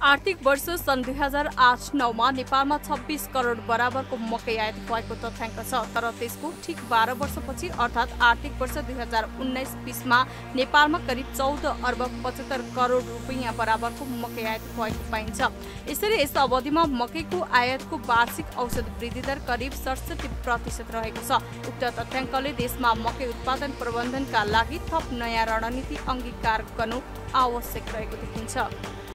आर्थिक वर्ष सन् दुई हजार आठ नौमा नेपालमा छब्बिस करोड बराबरको मकै आयात भएको तथ्याङ्क छ तर त्यसको ठिक बाह्र वर्षपछि अर्थात् आर्थिक वर्ष दुई हजार उन्नाइस बिसमा नेपालमा करिब चौध अर्ब पचहत्तर करोड रुपियाँ बराबरको मकै आयात भएको पाइन्छ। यसरी यस अवधिमा मकैको आयातको वार्षिक औषध वृद्धि दर करिब सडसठी प्रतिशत रहेको छ। उक्त तथ्याङ्कले देशमा मकै उत्पादन प्रबन्धनका लागि थप नयाँ रणनीति अङ्गीकार गर्नु आवश्यक रहेको देखिन्छ।